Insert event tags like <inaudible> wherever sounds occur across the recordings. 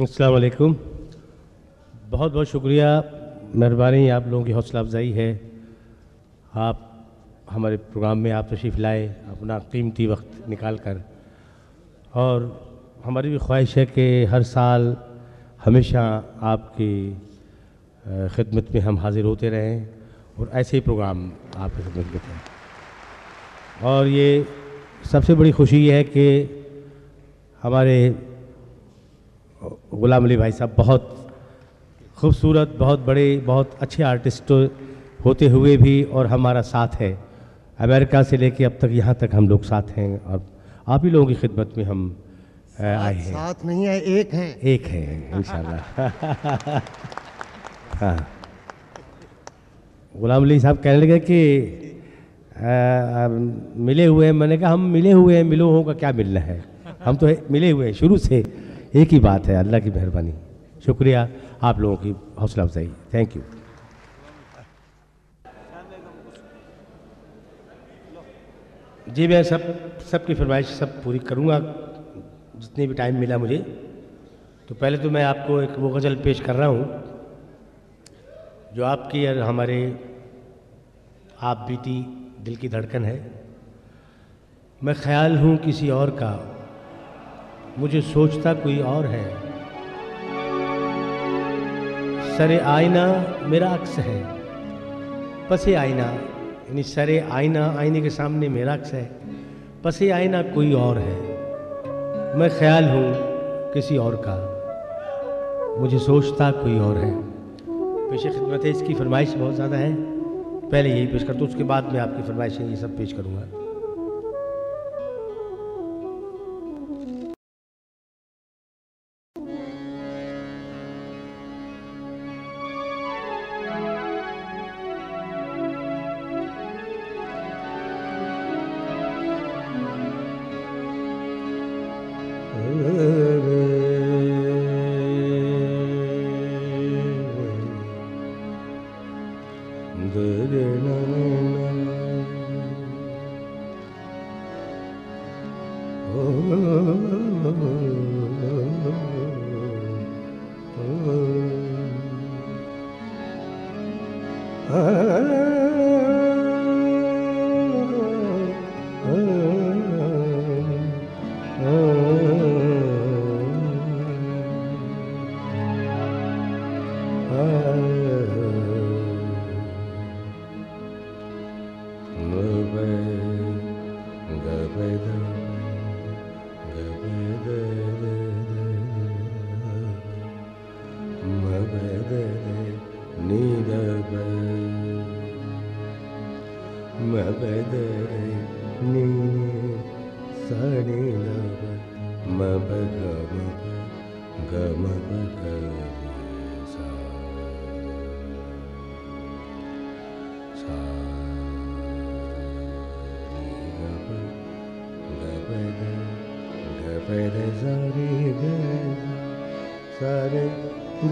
अस्सलाम वालेकुम बहुत बहुत शुक्रिया, मेहरबानी आप लोगों की हौसला अफजाई है। आप हमारे प्रोग्राम में आप तशरीफ़ लाए अपना कीमती वक्त निकाल कर। और हमारी भी ख्वाहिश है कि हर साल हमेशा आपकी खिदमत में हम हाज़िर होते रहें और ऐसे ही प्रोग्राम आपकी खिदमत में करें और ये सबसे बड़ी खुशी है कि हमारे गुलाम अली भाई साहब बहुत खूबसूरत बहुत बड़े बहुत अच्छे आर्टिस्ट होते हुए भी और हमारा साथ है। अमेरिका से लेके अब तक यहाँ तक हम लोग साथ हैं और आप ही लोगों की खिदमत में हम आए हैं। साथ नहीं है एक है। एक है इंशाल्लाह। <laughs> हाँ। गुलाम अली साहब कहने लगे कि अ, अ, मिले हुए हैं। मैंने कहा हम मिले हुए हैं मिलो हो का क्या मिलना है? हम तो मिले हुए हैं शुरू से एक ही बात है, अल्लाह की मेहरबानी। शुक्रिया, आप लोगों की हौसला अफजाई। थैंक यू जी, मैं सब, सबकी फरमाइश सब पूरी करूँगा, जितने भी टाइम मिला मुझे। तो पहले तो मैं आपको एक वो गज़ल पेश कर रहा हूँ, जो आपकी और हमारे आप बीती दिल की धड़कन है। मैं ख्याल हूँ किसी और का मुझे सोचता कोई और है। सरे आईना मेरा अक्स है। पसे आईना, यानी सरे आईना आईने के सामने मेरा अक्स है। पसे आईना कोई और है। मैं ख्याल हूँ किसी और का। मुझे सोचता कोई और है। पेश खिदमत है, इसकी फरमाइश बहुत ज़्यादा है। पहले यही पेश करता हूँ, उसके बाद मैं आपकी फरमाइशें ये सब पेश करूँगा।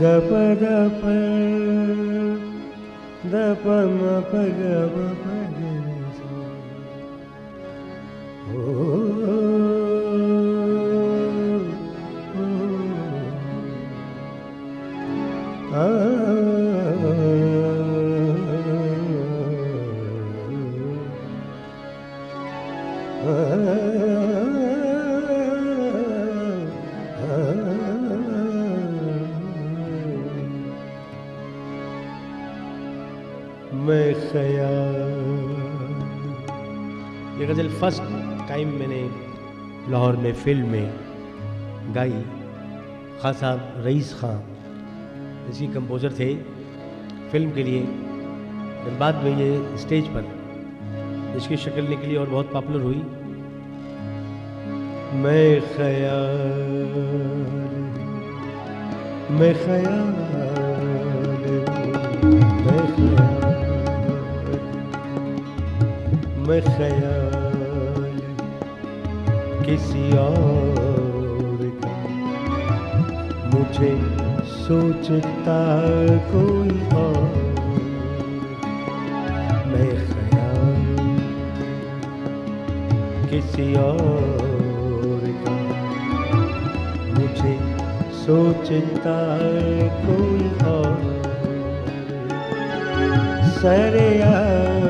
ग प ये गज़ल फ़र्स्ट टाइम मैंने लाहौर में फ़िल्म में गाई। खां साहब, रईस खां इसकी कंपोज़र थे। फ़िल्म के लिए फिर बाद में ये स्टेज पर इसकी शक्ल निकली और बहुत पॉपुलर हुई। मैं ख्याल मैं ख्याल मैं ख्याल मैं ख्याल। किसी और का। मुझे सोचता कोई और। मैं ख्याल किसी और का। मुझे सोचता कोई और। सरे आईना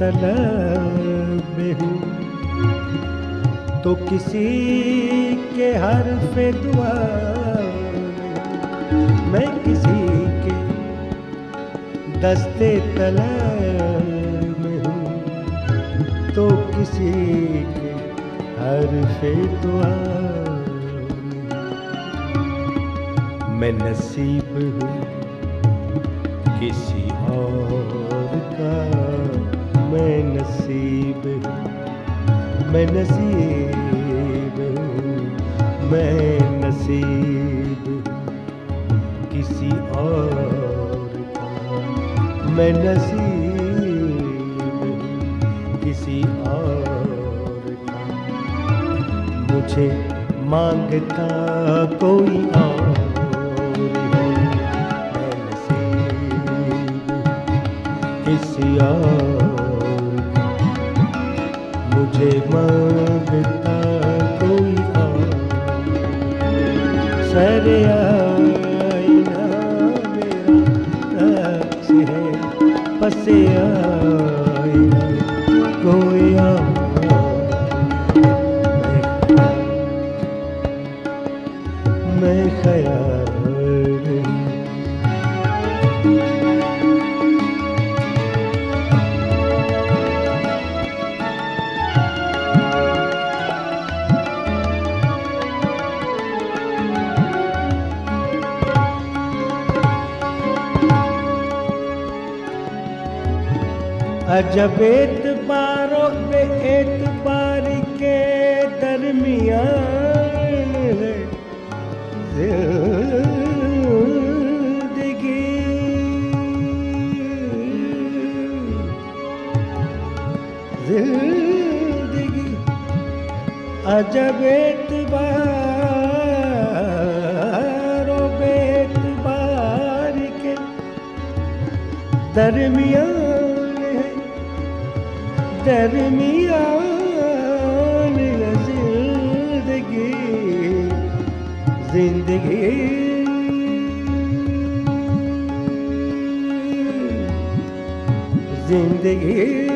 तलब हूँ। तो किसी के हरफ दुआ, मैं किसी के दस्ते तलब हूँ। तो किसी के हरफ दुआ मैं नसीब हूँ किसी और का। नसीब मैं नसीब मैं नसीब किसी और का मैं नसीब किसी और का मुझे माँगता कोई और। मैं नसीब किसी और मुझे मांगता कोई और सरे जब एतबारों पे एतबार के दरमिया ज़िंदगी। ज़िंदगी। अजब बेत बार के दरमिया दरमियान ज़िंदगी ज़िंदगी। ज़िंदगी।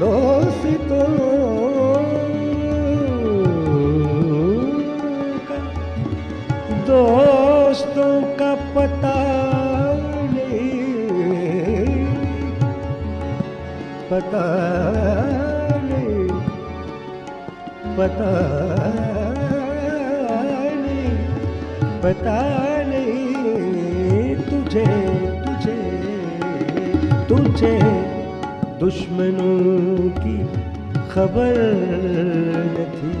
दोस्तों दोस्तों का पता नहीं पता नहीं पता नहीं पता नहीं तुझे। दुश्मनों की खबर न थी।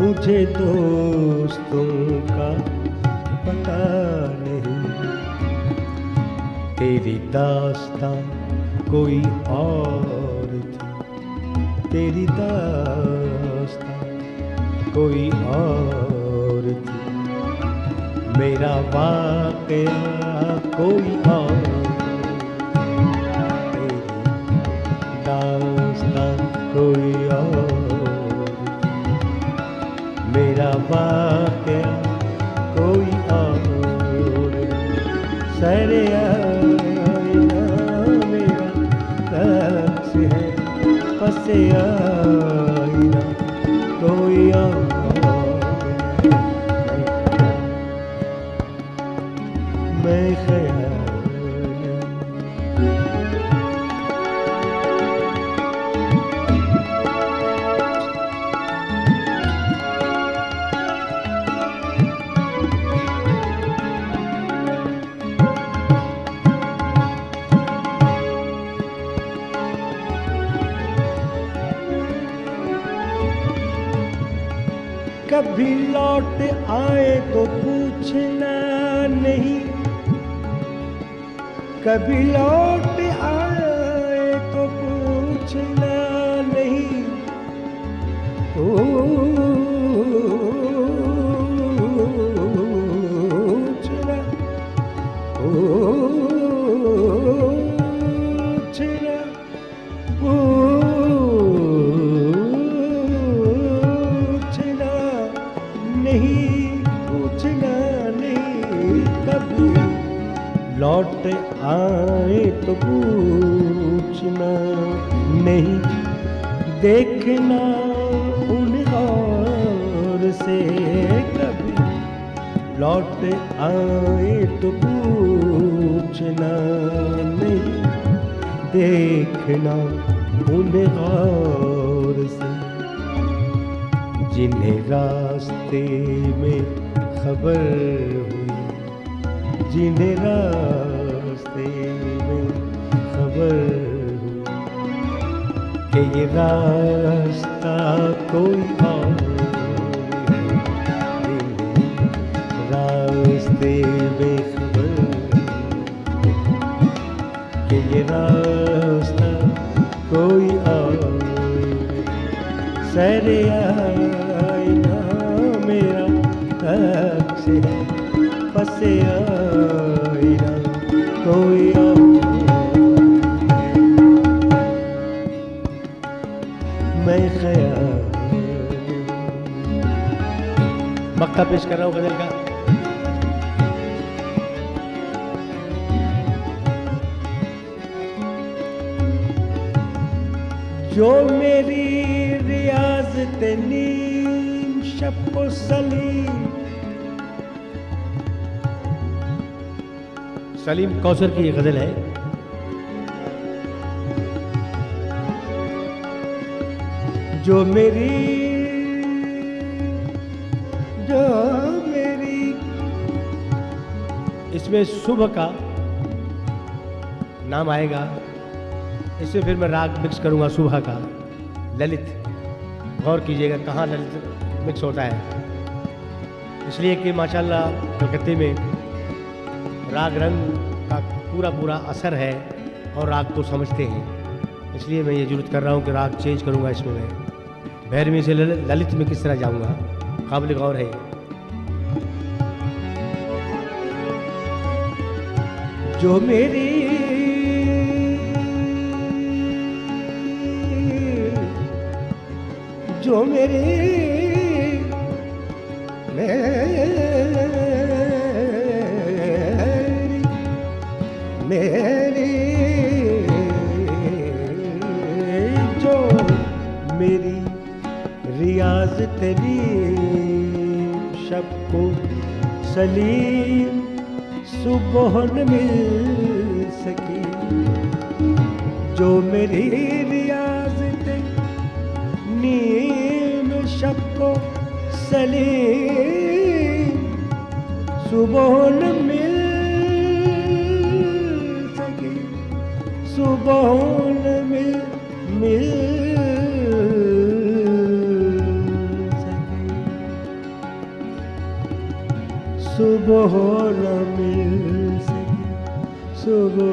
मुझे दोस्तों का पता नहीं। तेरी दास्तां कोई और थी। तेरी दास्तां कोई और थी। मेरा वाकया कोई और देखना उन और से कभी लौट आए तो पूछना नहीं। देखना उन और से। जिन्हें रास्ते में खबर सलीम की ये गज़ल है। जो मेरी जो मेरी, इसमें सुबह का नाम आएगा। इसमें फिर मैं राग मिक्स करूँगा सुबह का। ललित, गौर कीजिएगा कहाँ ललित मिक्स होता है। इसलिए कि माशाल्लाह कलकत्ते में राग रंग पूरा पूरा असर है और राग को समझते हैं। इसलिए मैं ये ज़रूरत कर रहा हूँ कि राग चेंज करूँगा इसमें मैं। भैरवी से ललित में किस तरह जाऊँगा? काबिल गौर है। जो मेरी जो मेरी से लिए जो मेरी रियाज तेरी सबको सलीम सुबहन मिल सकी। जो मेरी रियाज नीम सबको सलीम सुबहन न सुबहोन मिल सके। सुबह न मिल सके। सुबह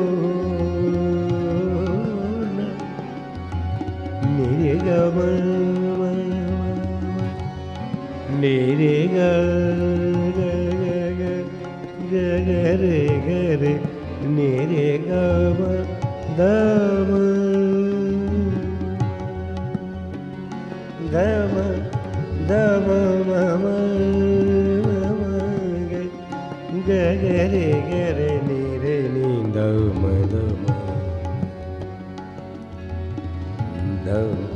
मेरे गमन मेरे गे गे गे गे मेरे गमन Dama Dama Dama Mama Ga ga re ga re ni re ni Dama Dama Dama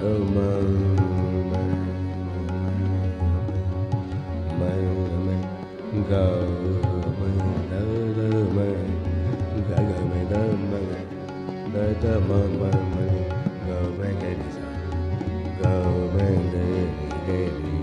Dama Mama Mama Go Mama Dama गम गत मम गम गम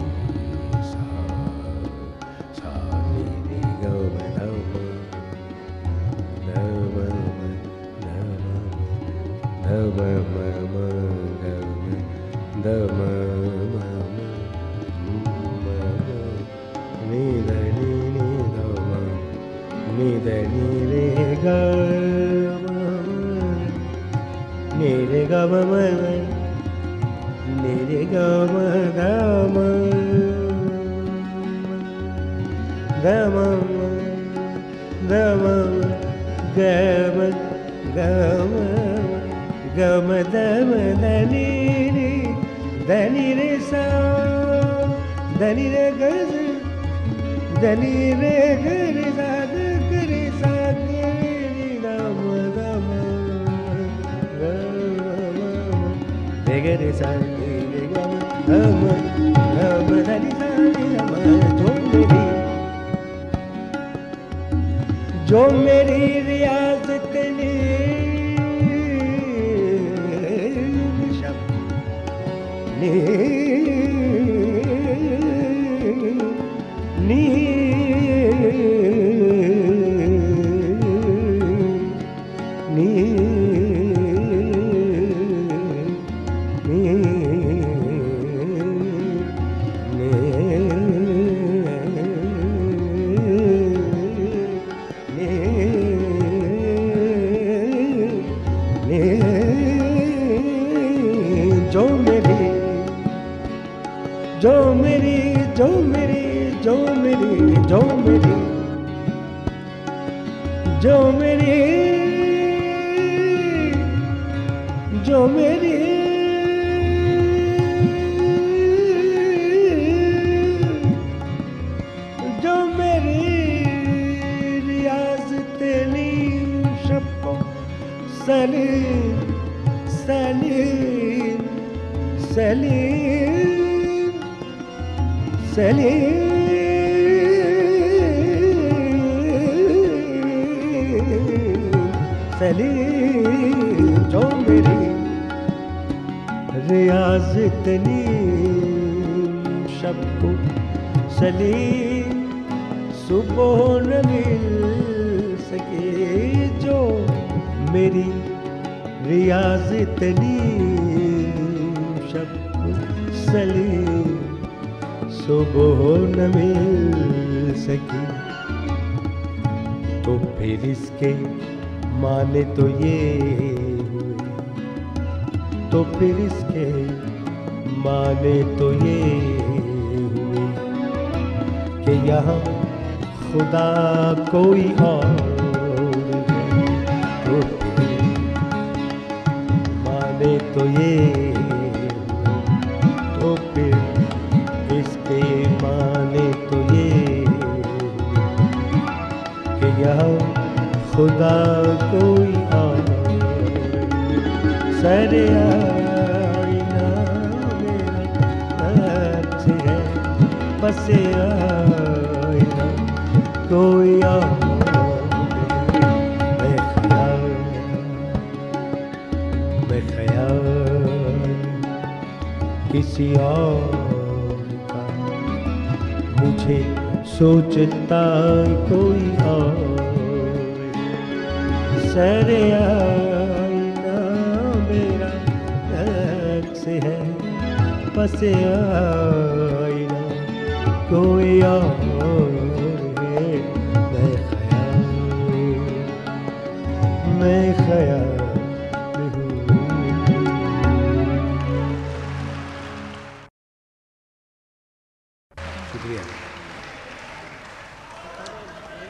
शुक्रिया।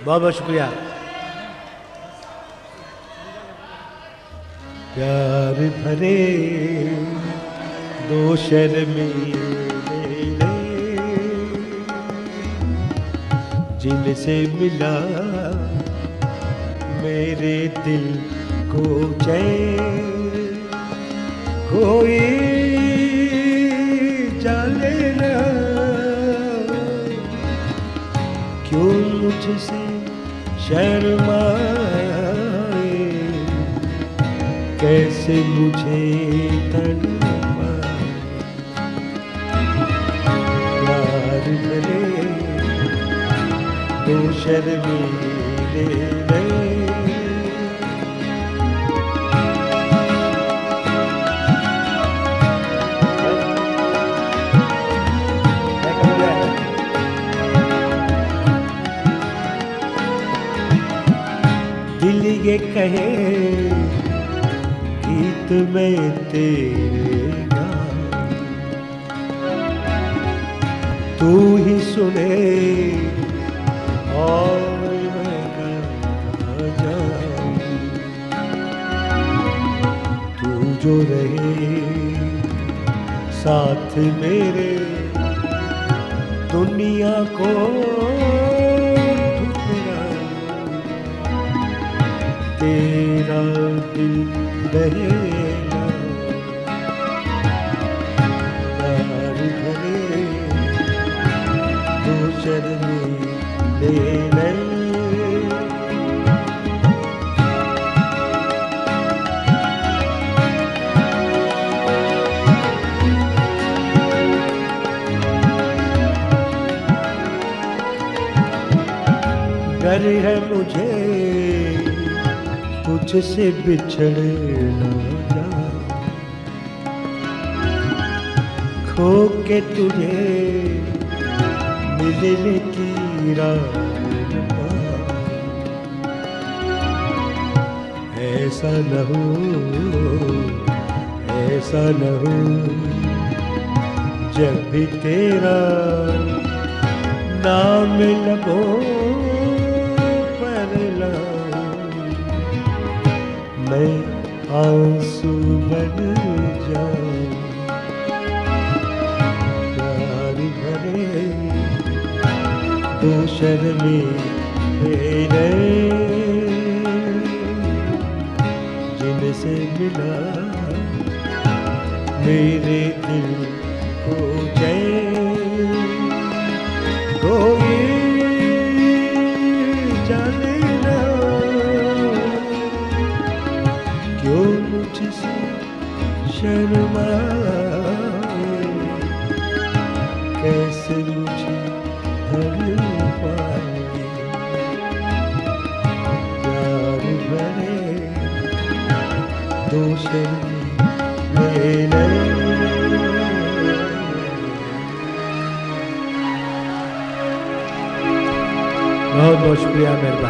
बहुत बहुत शुक्रिया। प्यार भरे दो शर्मीले जिनसे मिला मेरे दिल को कोई जाने ना। क्यों मुझसे शर्माए कैसे मुझे तड़पाए प्यार दो शर्मीले ये कहे, गीत में तेरे। तू ही सुने और तू जो रहे साथ मेरे दुनिया को रहेगा प्यार भरे दो मुझे तुझसे बिछड़ ना जा। खो के तुझे मिलने की ऐसा न हो, ऐसा न हो, जब भी तेरा नाम लबों आँसू बन दो शर्मी मेरे जिनसे मिला मेरे दिल बहुत शुक्रिया मेहरबानी।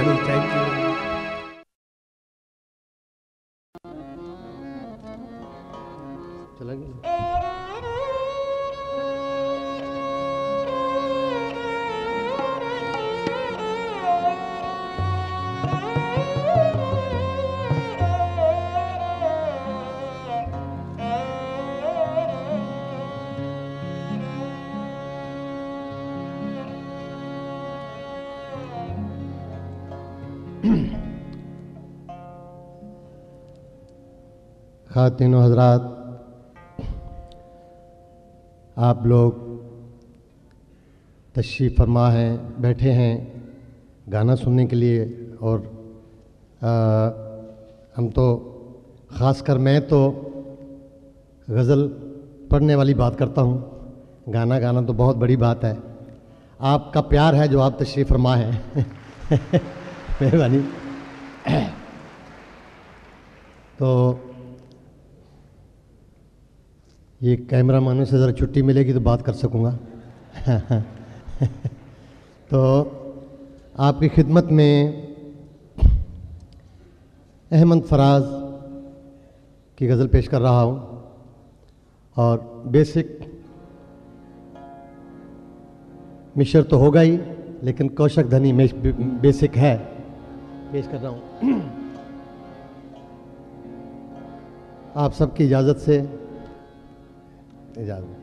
<clears throat> खातिन हजरात आप लोग तशरीफ़ फरमा हैं बैठे हैं गाना सुनने के लिए और आ, हम तो ख़ासकर मैं तो गज़ल पढ़ने वाली बात करता हूँ। गाना गाना तो बहुत बड़ी बात है। आपका प्यार है जो आप तशरीफ़ फरमा हैं। <laughs> मेहरबानी। तो ये कैमरा मैनों से ज़रा छुट्टी मिलेगी तो बात कर सकूँगा। तो आपकी खिदमत में अहमद फराज की गज़ल पेश कर रहा हूँ और बेसिक मिशर तो होगा ही, लेकिन कौशक धनी बेसिक है। पेश कर रहा हूँ। आप सबकी इजाज़त से इजाज़त।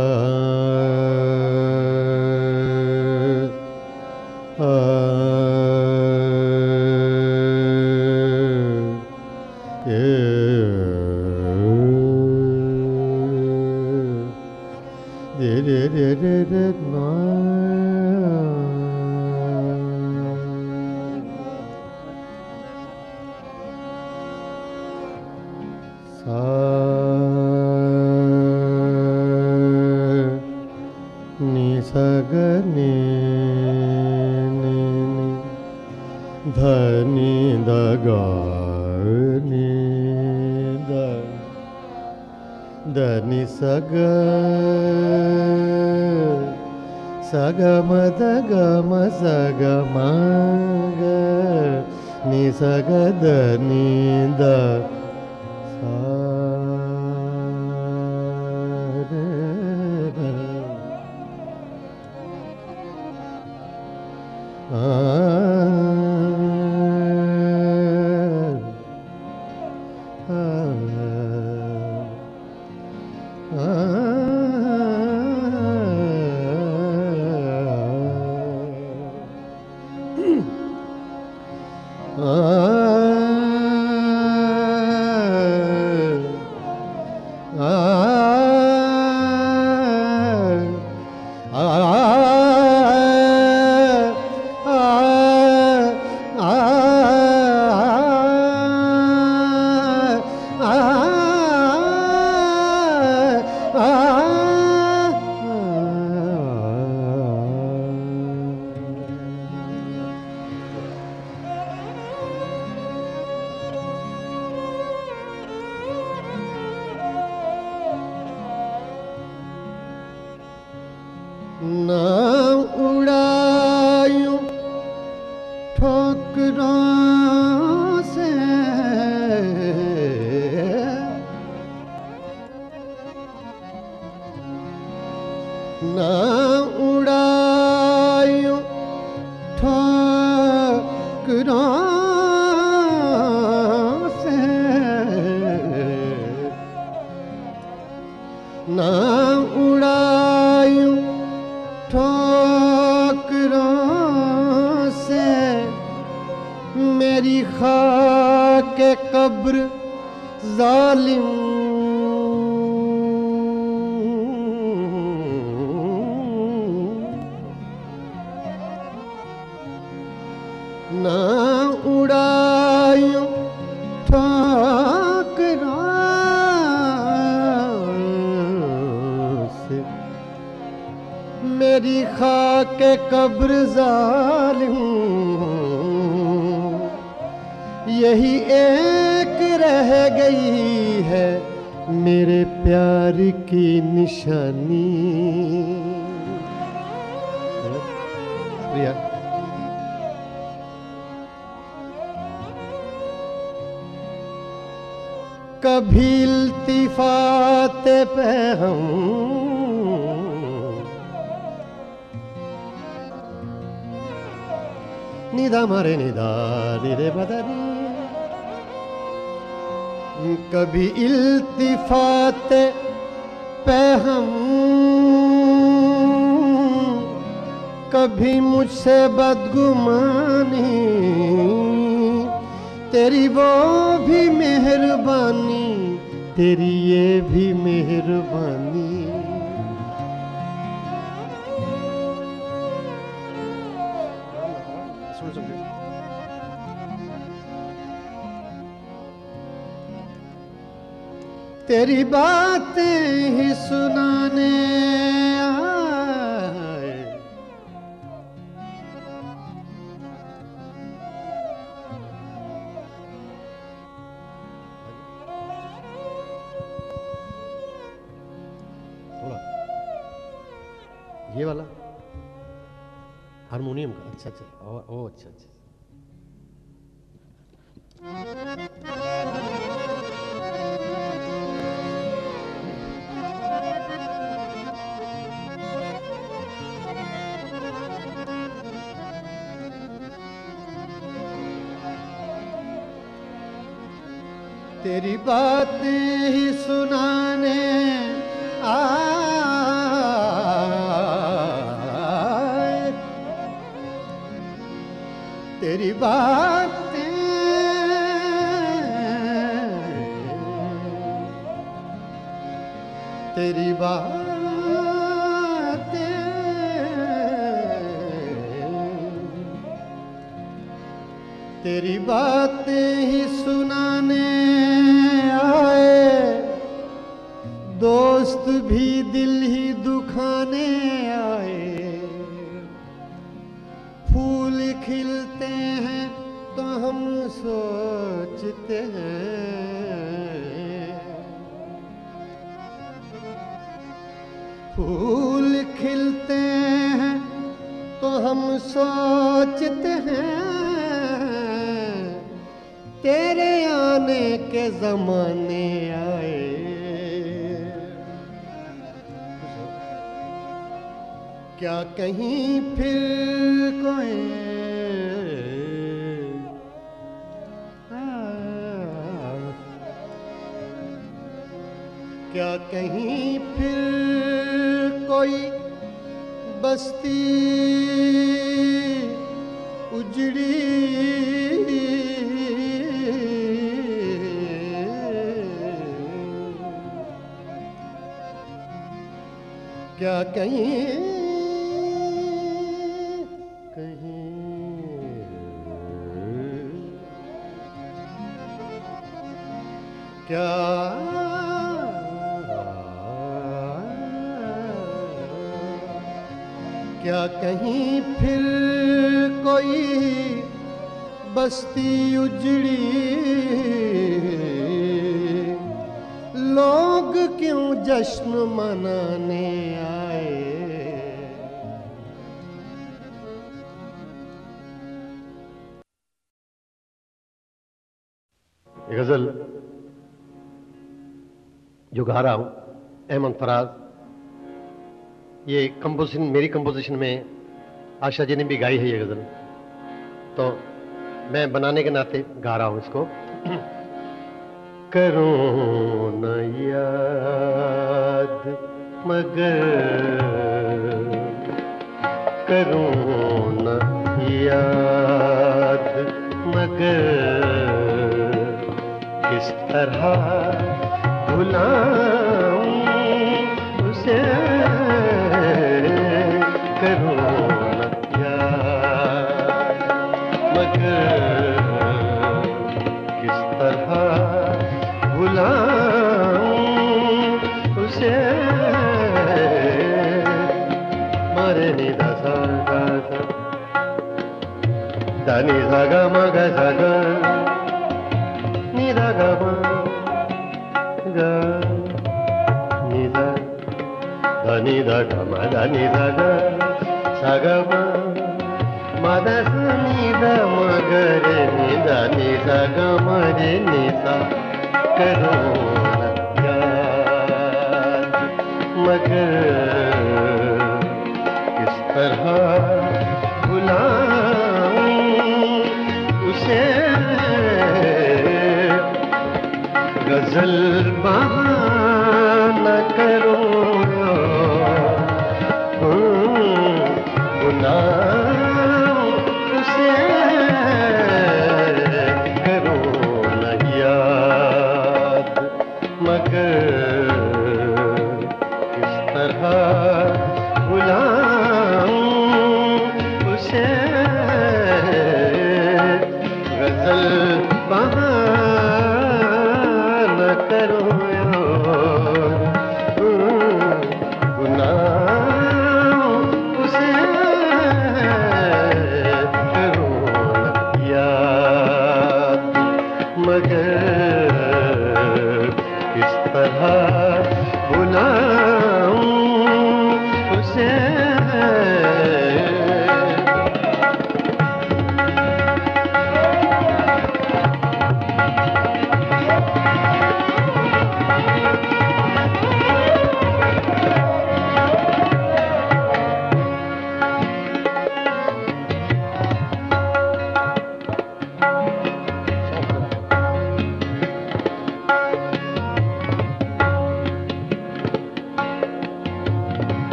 तेरी बातें ही सुनाने आए। थोड़ा। ये वाला हारमोनियम का। अच्छा अच्छा। ओ अच्छा अच्छा। बातें। तेरी बातें। तेरी बातें ही सुनाने सोचते हैं तेरे आने के जमाने आए। क्या कहीं फिर कोई क्या कहीं क्या कहीं कहीं? क्या क्या कहीं फिर कोई बस्ती उजड़ी? लोग क्यों जश्न मनाने गज़ल। जो गा रहा हूँ, अहमद फराज। ये कंपोजिशन मेरी कंपोजिशन में आशा जी ने भी गाई है ये गज़ल। तो मैं बनाने के नाते गा रहा हूँ इसको। <clears throat> करूँ न याद, मगर करूँ याद, मगर किस तरह भुलाऊं उसे। करो न मगर किस तरह भुलाऊं उसे। मारे दसा दा सा धनी सगा मग सगा నిధగ మద నిధగ సగమ. మదస నిద మగర నిద నిధగ మరే నిస కరోణ మగర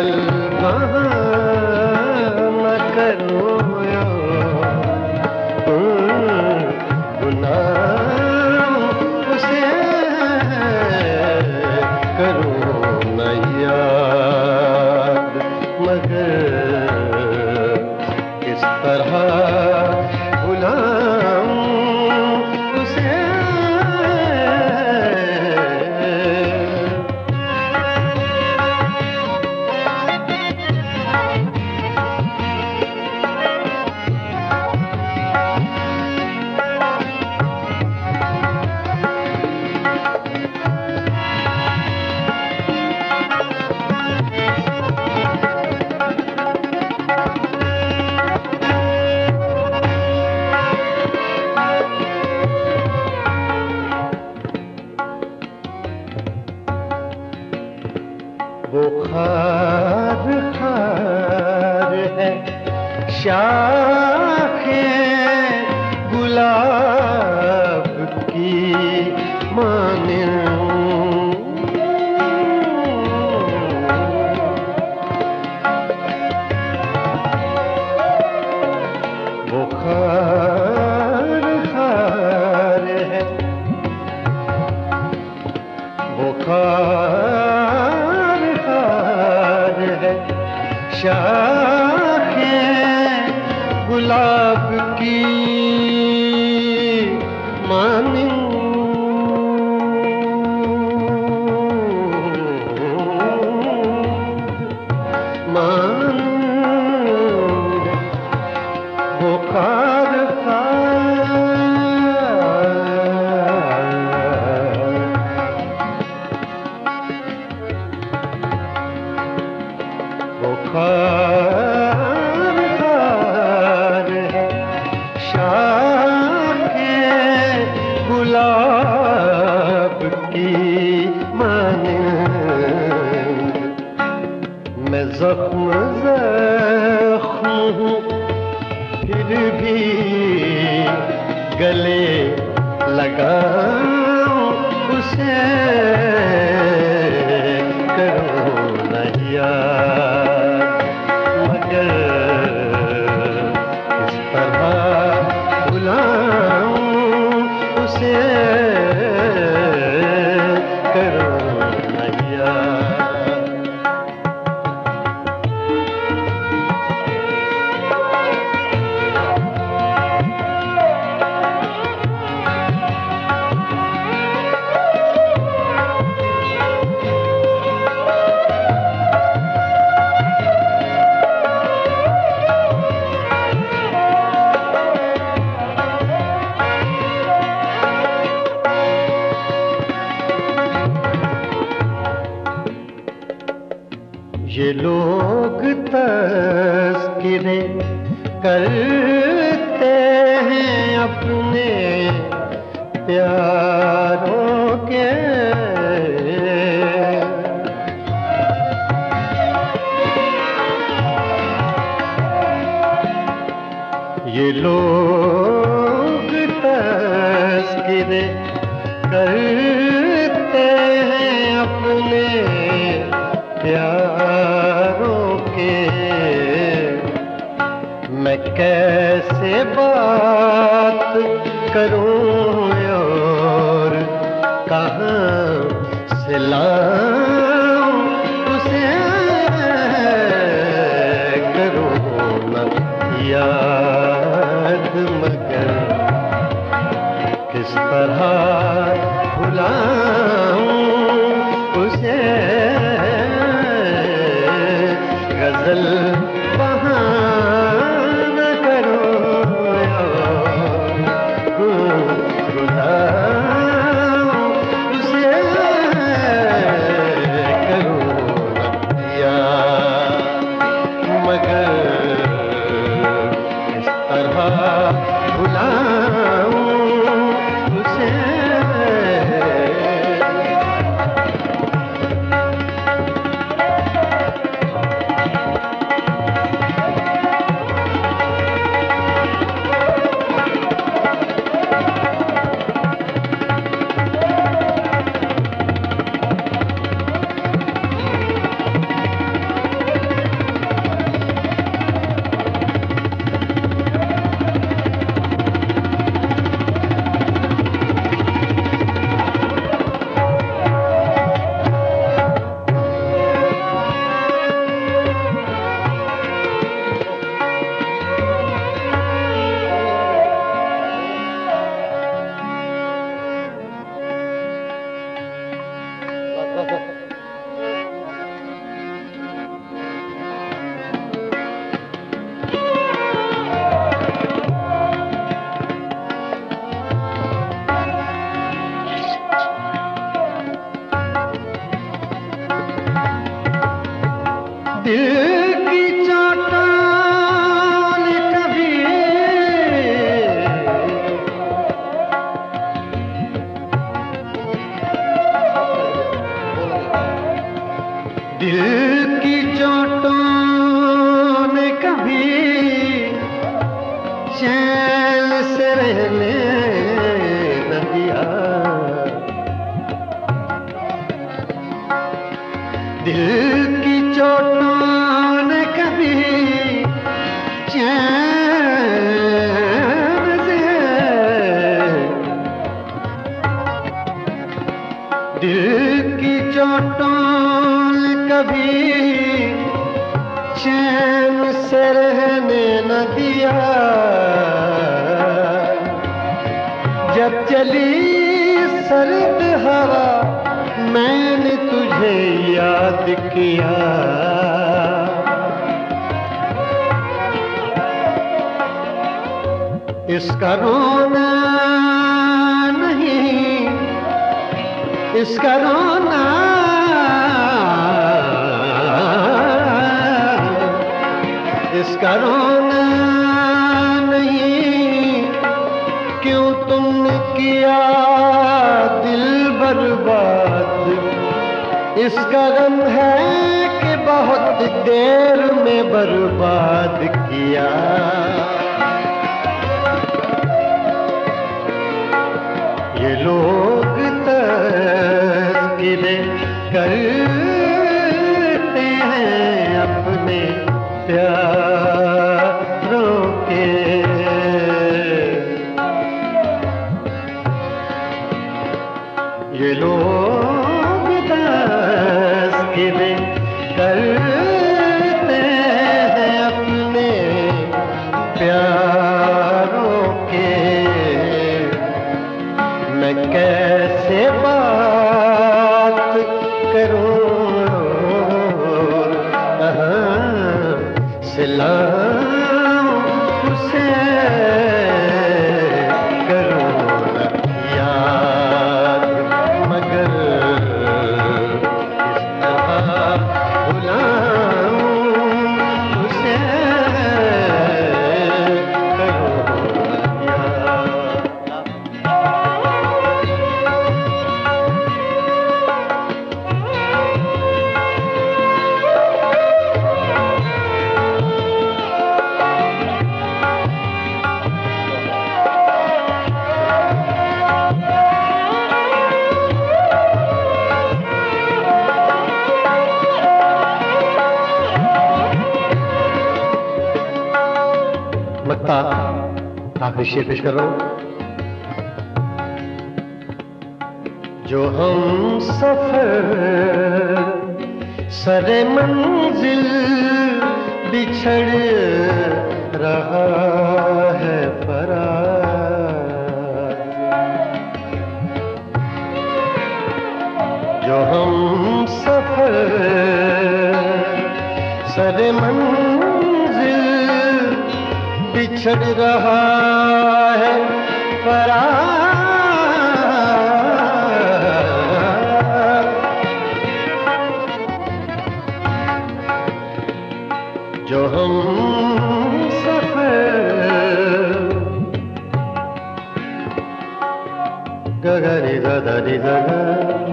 कहा जख्म जख्म फिर भी गले लगा कभी चैन से रहने न दिया। जब चली सर्द हवा, मैंने तुझे याद किया। इसका रोना नहीं इसका रोना इसका रोना नहीं। क्यों तुमने किया दिल बर्बाद? इसका गम है कि बहुत देर में बर्बाद किया। ये लोग तस्करे कर अपनी शेर पेश कर रहा हूँ। जो हम सफ़र, सरे मंजिल बिछड़ रहा है फरार। जो हम सफ़र, सरे मंजिल छड़ रहा है फरार जो हम सफ़र गगरी गदरी गग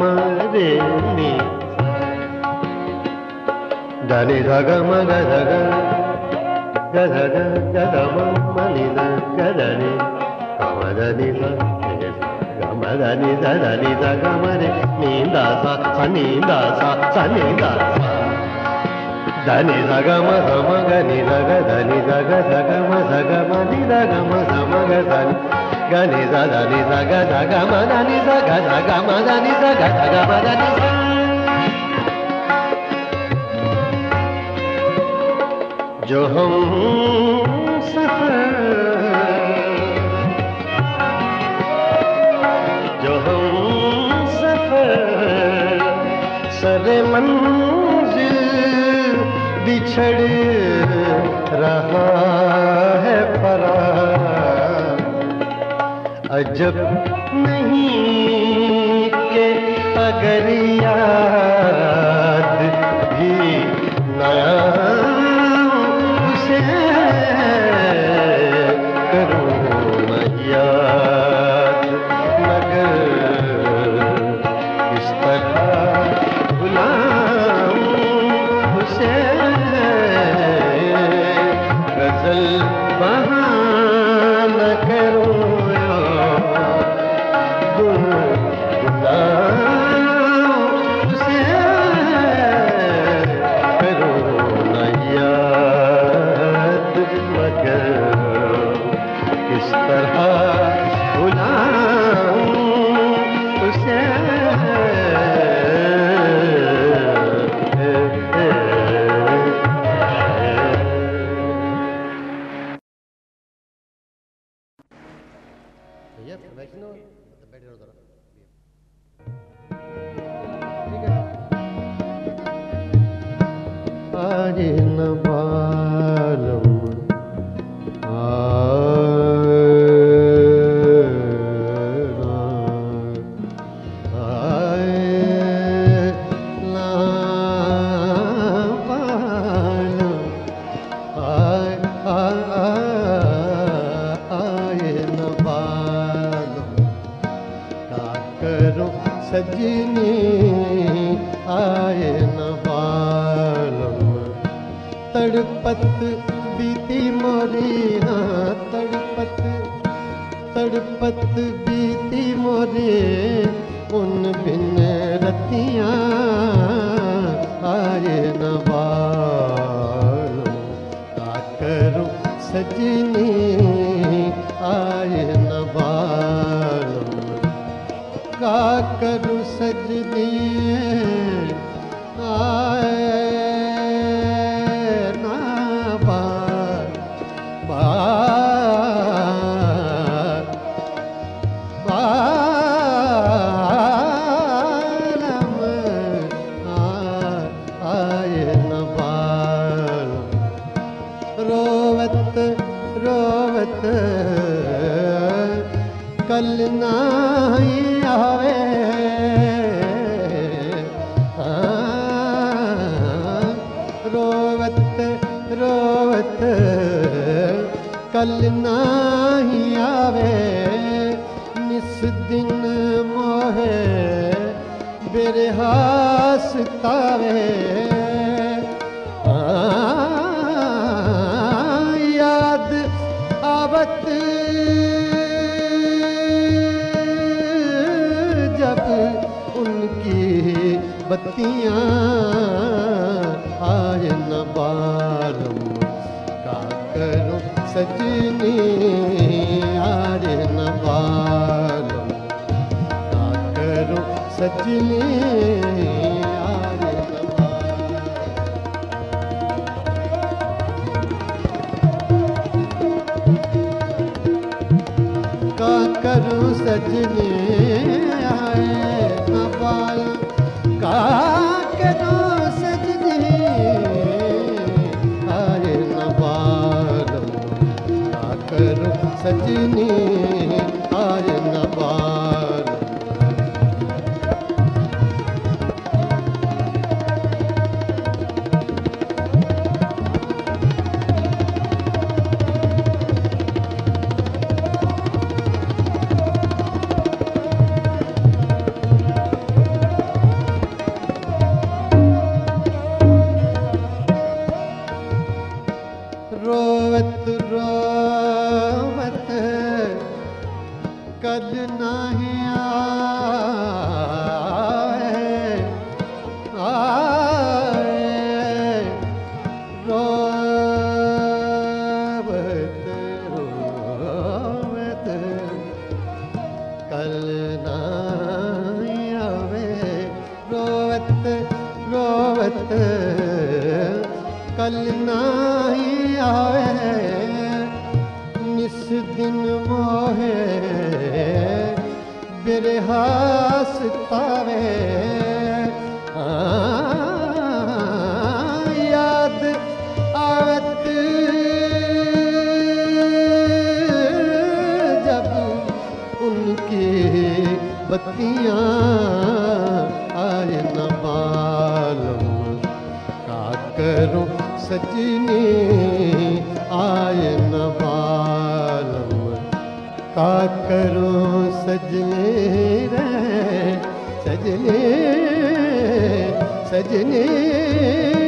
मारे नी। धग मग धग गध गद मा గమదని గమదని దని దగమరి నీందాస సనీందాస సనీందాస దని దగమ సమగ నిదగ దని దగ దగమ దగమ నిదగమ సమగ దని గని దని దగ దగమ దని దగ దగమ దని దగ దగమ దని जो हम मंजिल बिछड़ रहा है परा। अजब नहीं के अगरिया कल नहीं आए सजनी रे सजनी सजनी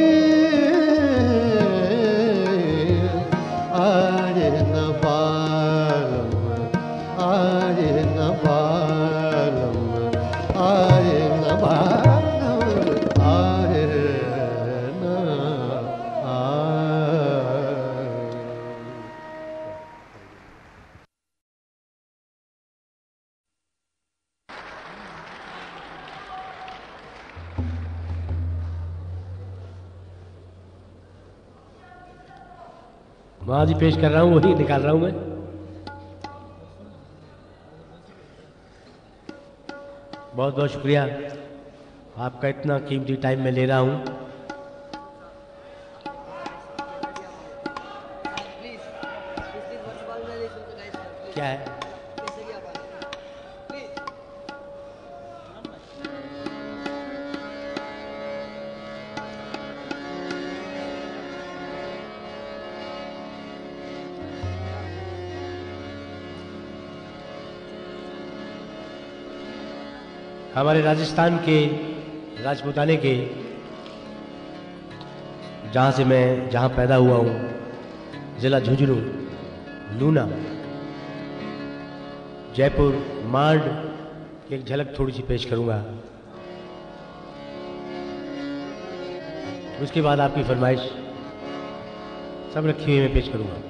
कर रहा हूँ, वही निकाल रहा हूँ मैं। बहुत बहुत शुक्रिया। आपका इतना कीमती टाइम मैं ले रहा हूँ। हमारे राजस्थान के राजपूताने के, जहाँ से मैं जहाँ पैदा हुआ हूँ, ज़िला झुंझुनू, लूना, जयपुर मांड की एक झलक थोड़ी सी पेश करूँगा। उसके बाद आपकी फरमाइश सब रखी हुई मैं पेश करूँगा।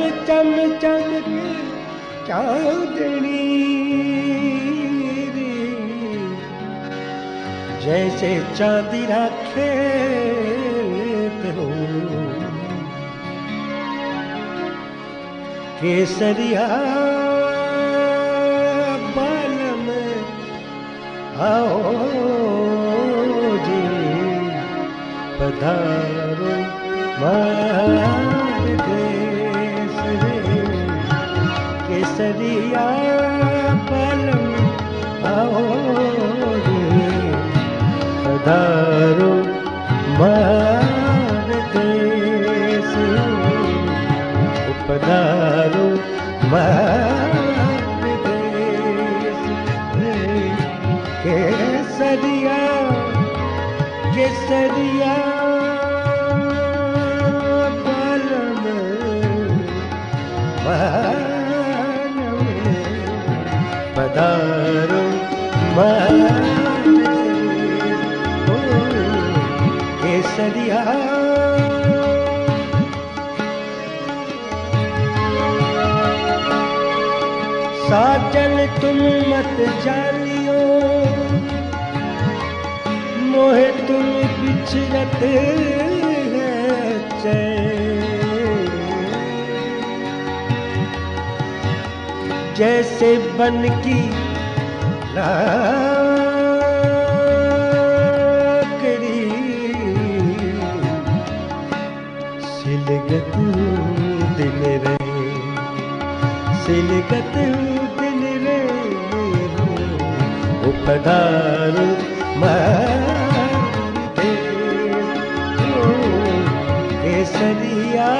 चम चमक चांदनी जैसे चांदिरा रखे हो। केसरिया बाल में आओ जी पधार। पधारो मार देश पधारो मार देश केसरिया केसरिया बालम बालम पधारो मार केसरिया साजन तुम मत जानियो। मोहे तुम बिछड़त है जैसे बन की लाकड़ी सिलगत दिल रे वो पधार केसरिया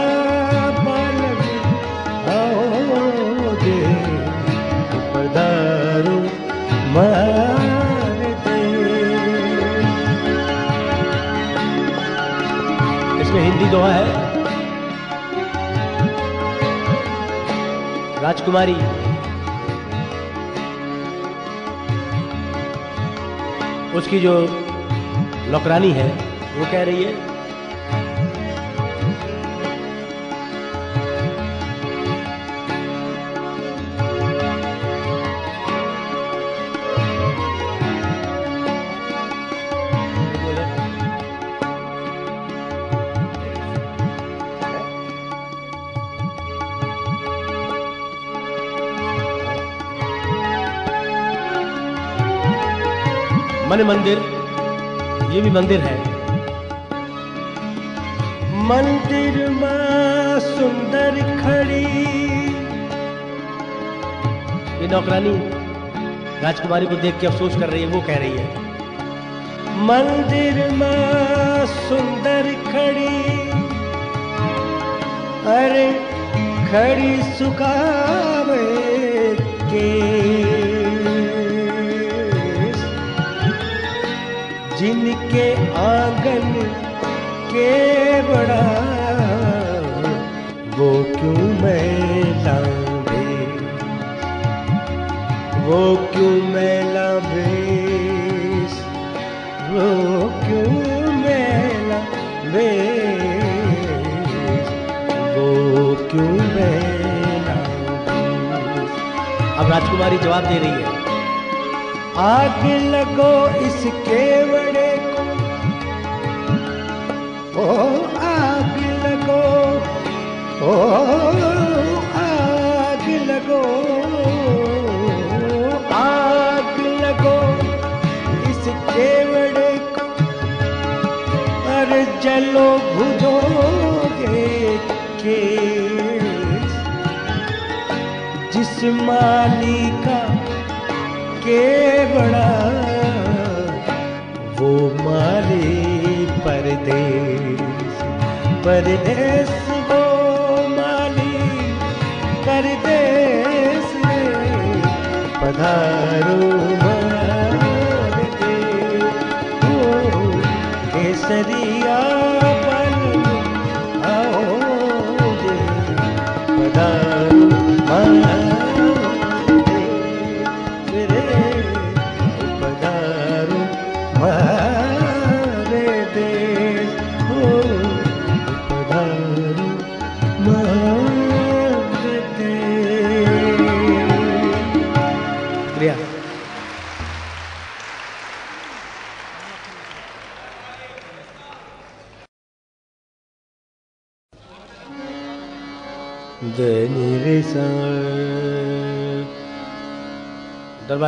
इसमें हिंदी दोहा है। राजकुमारी। उसकी जो नौकरानी है वो कह रही है मन मंदिर ये भी मंदिर है। मंदिर माँ सुंदर खड़ी। ये नौकरानी राजकुमारी को देख के अफसोस कर रही है वो कह रही है। मंदिर माँ सुंदर खड़ी। अरे खड़ी सुखावे के जिनके आँगन के बड़ा। वो क्यों मैला भेष वो क्यों मैला भेष वो क्यों मैला भेष वो क्यों मैला अब राजकुमारी जवाब दे रही है। आग लगो इस केवड़े को आग लगो, ओ आग लगो आग लगो इस केवड़े को अरे जलो भुजोगे केस। जिस माली का के बड़ा, वो माली परदेस। परदेस हो माली परदेस पधारो मार दे ओ केसरिया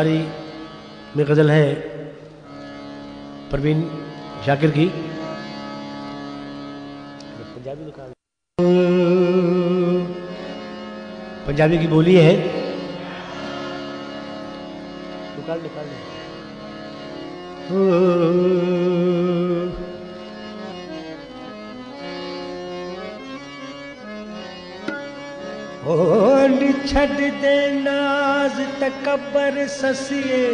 दरबारी में गज़ल है परवीन शाकिर की। पंजाबी लिखा पंजाबी की बोली है। निकाल निकाल होंड छड़ दे नाज तकबर ससिए।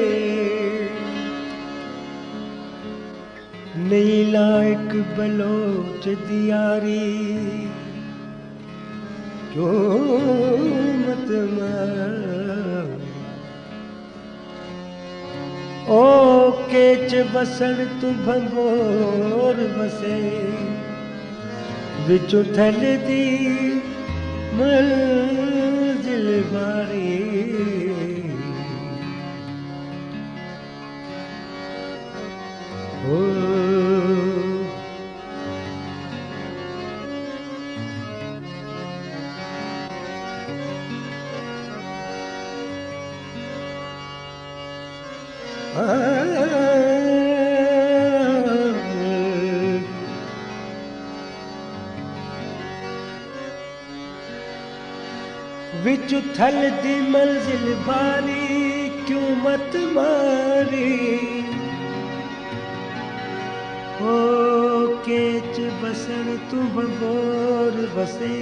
नहीं लायक बलोच दियारी। क्यों मत ओ केच बसण तू भंगोर बसे। विचु थल दी मंजिल बारी। ढलती मंजिल भारी क्यों मत मारी? हो केच बसर तू बगोर बसे।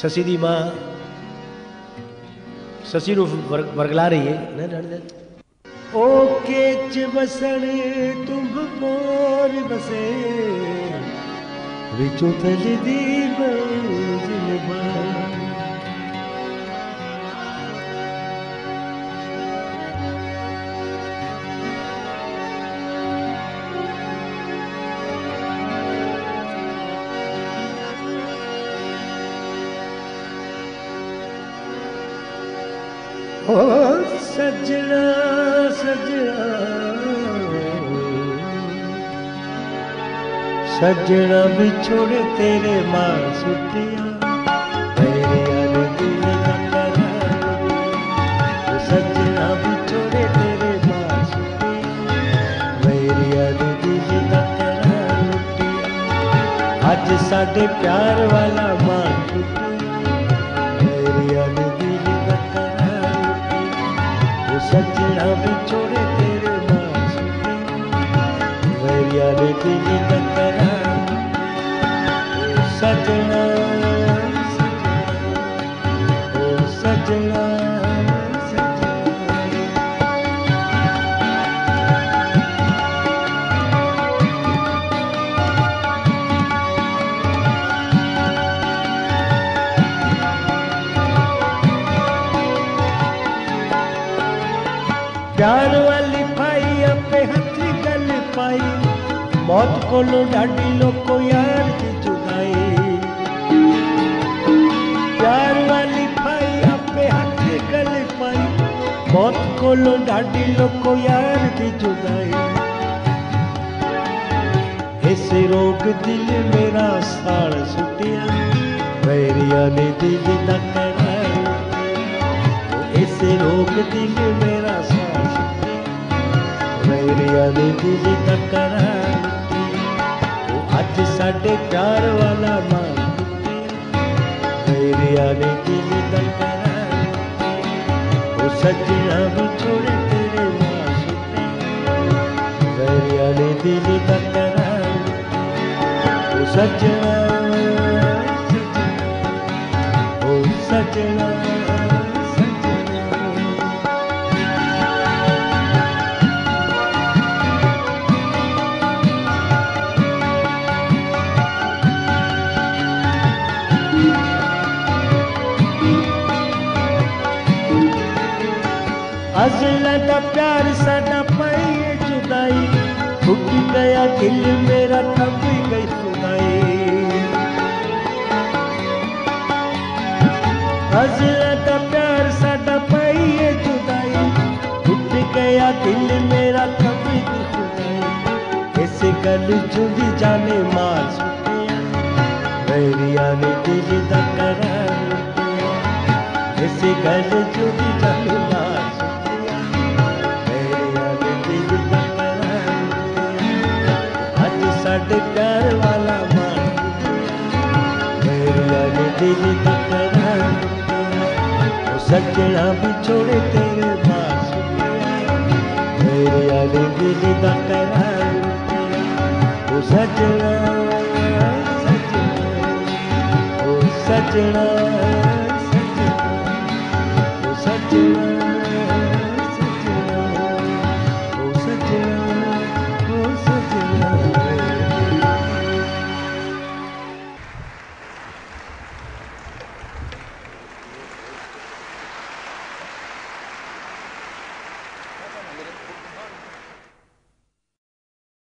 शशि दी माँ शशि रूप बरगला रही है ना ओ केच बसर तुम बोर बसे। विचों थल दी मंजिल बारी ओ सजना ਸਜਣਾ ਵਿਛੜ ਤੇਰੇ ਮਾਂ ਸੁੱਟਿਆ। ਤੇਰੇ ਅਰ ਦਿਲ ਨਾ ਤੇਰੇ ਮਾਰ ਸੁੱਟਿਆ। ਮੇਰੀ ਅਰ ਦਿਲ ਨਾ ਅੱਜ ਸਾਡੇ ਪਿਆਰ ਵਾਲਾ ਮਾਂ ਟੁੱਟਿਆ प्यार वाली पाई अपे हथी गल पाई। मौत को लो डाडी लो को यार की जुदाई प्यार वाली पाई अपे हथी गल पाई। मौत को लो डाडी लो को यार की जुदाई ऐसे रोग दिल मेरा साल सुटिया बैरिया ने दिल न कराया तो ऐसे रोग दिल मेरा ਤੇਰੇ ਅਨੇਕੀ ਜੀ ਟੱਕਰਾਂ ਉਹ ਅੱਜ ਸਾਡੇ ਪਿਆਰ ਵਾਲਾ ਮਾਂ ਤੇਰੇ ਅਨੇਕੀ ਜੀ ਟੱਕਰਾਂ ਉਹ ਸੱਜਣਾ ਵਿਛੋੜੇ ਤੇਰੇ ਮਾਂ ਸੁੱਤੇ ਤੇਰੇ ਅਨੇਕੀ ਜੀ ਟੱਕਰਾਂ ਉਹ ਸੱਜਣਾ गया, दिल मेरा थक गई सुनाई। हज़रत प्यार साडा है जुदाई। टूट गया, दिल मेरा थक गई सुनाई। इस गल चुग जाने मार मेरी आने दिल तक करार इस गल चुग ਦਿਲ ਦਾ ਉਹ ਸੱਜਣਾ ਵਿਛੋੜੇ ਤੇਰੇ ਬਾਸ ਮੇਰੀਆਂ ਨੇ ਦਿਲ ਦਾ ਕਰਾਰ ਉਹ ਸੱਜਣਾ ਸੱਜਣਾ, ਉਹ ਸੱਜਣਾ।